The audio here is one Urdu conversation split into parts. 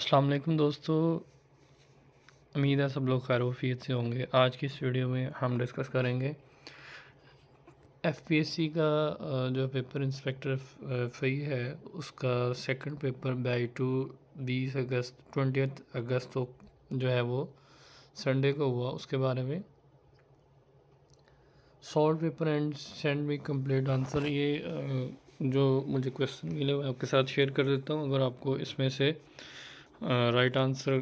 السلام علیکم دوستو، امید ہے سب لوگ خیر وفیت سے ہوں گے۔ آج کی اس ویڈیو میں ہم ڈسکس کریں گے ایف پی ایس سی کا جو پیپر انسپیکٹر فی ہے، اس کا سیکنڈ پیپر بائی ٹو بیس اگست ٹونٹیتھ اگست جو ہے وہ سنڈے کو ہوا، اس کے بارے میں۔ سالٹ پیپر اینڈ سینڈ بھی کمپلیٹ آنسر، یہ جو مجھے کوشچن ملے ہوئے آپ کے ساتھ شیئر کر دیتا ہوں۔ اگر آپ کو اس میں سے رائٹ آنسر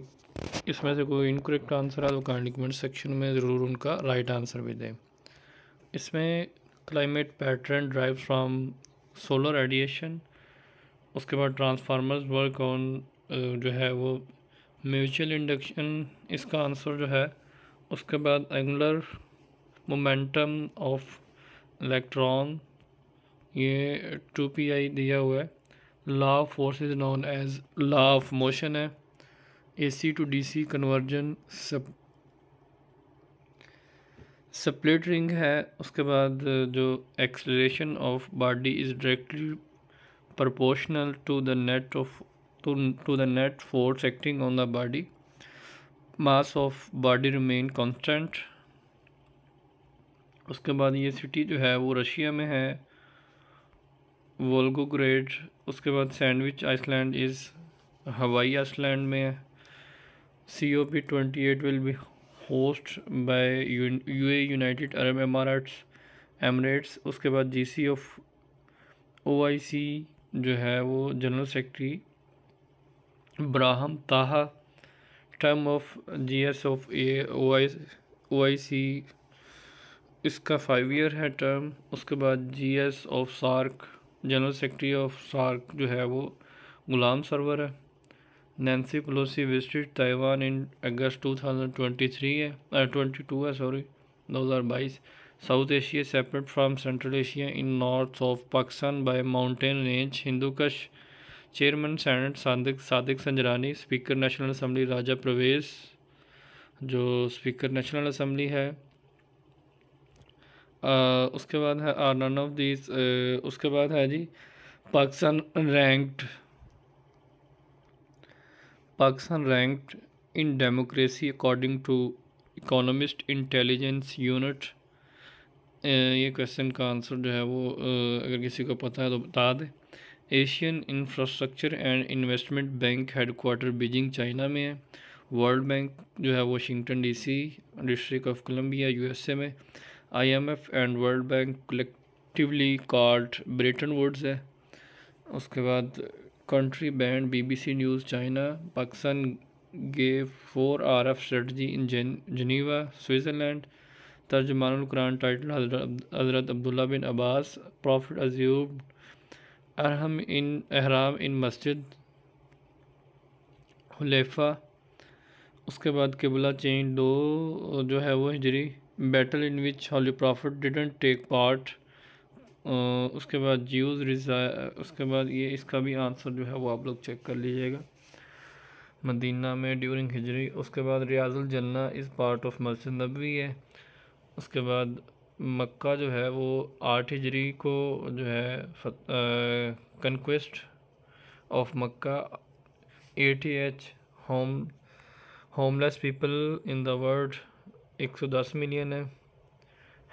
اس میں سے کوئی انکریکٹ آنسر ہے تو کائنڈلی کمنٹ سیکشن میں ضرور ان کا رائٹ آنسر بھی دیں۔ اس میں climate pattern drive from solar addition اس کے بعد ٹرانسفارمرز ورک آن جو ہے وہ میوچل انڈکشن اس کا آنسر جو ہے، اس کے بعد اینگولر مومنٹم آف الیکٹران یہ ٹو پی آئی دیا ہوا ہے۔ Law of force is known as law of motion ہے A C to D C conversion split ring ہے اس کے بعد جو acceleration of body is directly proportional to the net of to the net force acting on the body mass of body remain constant اس کے بعد یہ سٹی جو ہے وہ رشیا میں ہے وولگو گریڈ اس کے بعد سینڈوچ آئس لینڈ از ہوائی آئس لینڈ میں C O P twenty eight will be host by U A United Arab Emirates Emirates اس کے بعد جی سی آف او آئی سی جو ہے وہ general secretary Brahim Taha term of G S of A O I O I C اس کا فائیو ایئر ہے ٹرم اس کے بعد G S of SAARC general secretary of SAARC جو ہے وہ غلام سرور ہے۔ Nancy Pelosi visited Taiwan in August two thousand twenty three ہے ٹوئنٹی ٹو ہے سوری، دو ہزار بائیس۔ South Asia separate from Central Asia in north of Pakistan by mountain range Hindu Kush chairman senate Sadiq Sadiq Sanjrani speaker national assembly Raja Pervaiz, جو اسپیکر نیشنل اسمبلی ہے۔ اس کے بعد ہے آر نن آف دیز اس کے بعد ہے جی Pakistan ranked Pakistan ranked in democracy according to Economist Intelligence Unit یہ کوشچن کا آنسر جو ہے وہ اگر کسی کو پتہ ہے تو بتا دیں Asian infrastructure and investment bank headquarter Beijing China میں ہے ورلڈ بینک جو ہے Washington D C District of Columbia U S A میں I M F and world bank collectively called Bretton Woods ہے۔ اس کے بعد country band, B B C news, China, Pakistan, G four, R F strategy in Geneva, Switzerland, Tarjuman ul Quran, title حضرت عبداللہ بن عباس پروفٹ عزیوب ارحم ان احرام ان مسجد حلیفہ۔ اس کے بعد قبلہ چین دو جو ہے وہ ہجری battle in which holy prophet didn't take part اس کے بعد جیوز اس کے بعد یہ اس کا بھی آنسر جو ہے وہ آپ لوگ چیک کر لیجیے گا مدینہ میں ڈیورنگ ہجری اس کے بعد ریاض الجنہ اس پارٹ آف مسجد نبوی ہے اس کے بعد مکہ جو ہے وہ آٹھ ہجری کو جو ہے conquest of Mecca A T H home homeless people in the world ایک سو دس ملین ہے۔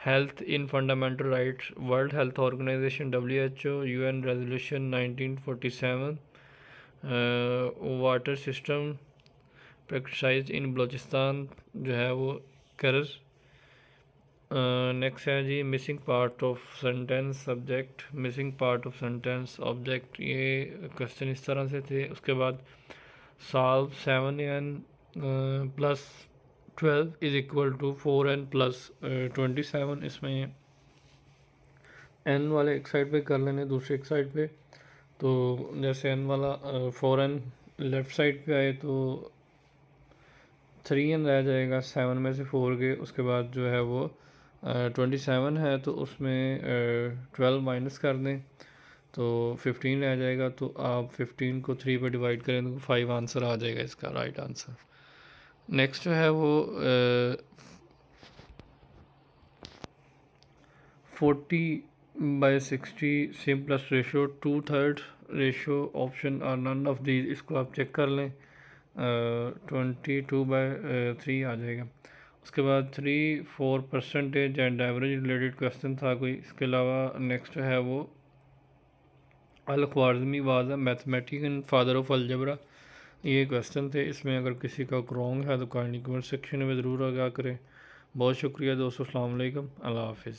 Health in fundamental right World Health Organization W H O, U N resolution nineteen forty seven water system practices in Balochistan جو ہے وہ قرض نیکسٹ ہے جی missing part of sentence subject missing part of sentence object یہ کوشچن اس طرح سے تھے۔ اس کے بعد solve seven n plus twelve is equal to four n plus twenty seven اس میں این والے ایک سائڈ پہ کر لینے دوسرے ایک سائڈ پہ تو جیسے این والا فور این لیفٹ سائڈ پہ آئے تو تھری این رہ جائے گا سیون میں سے فور کے اس کے بعد جو ہے وہ ٹوینٹی سیون ہے تو اس میں ٹویلو مائنس کر دیں تو ففٹین رہ جائے گا تو آپ ففٹین کو تھری پہ ڈیوائڈ کریں تو فائیو آنسر آ جائے گا اس کا رائٹ آنسر نیکسٹ جو ہے وہ forty by sixty same plus ratio to third ratio option اور نن آف دیز اس کو آپ چیک کر لیں. ٹونٹی ٹو بائی تھری آ جائے گا. اس کے بعد three four percentage and average related question تھا کوئی. اس کے علاوہ نیکسٹ ہے وہ Al Khwarizmi was a mathematician father of algebra یہ کوشچن تھے۔ اس میں اگر کسی کا رونگ ہے تو کائنڈلی کمنٹ سیکشن میں ضرور آگاہ کریں۔ بہت شکریہ دوستو، السلام علیکم۔ اللہ حافظ۔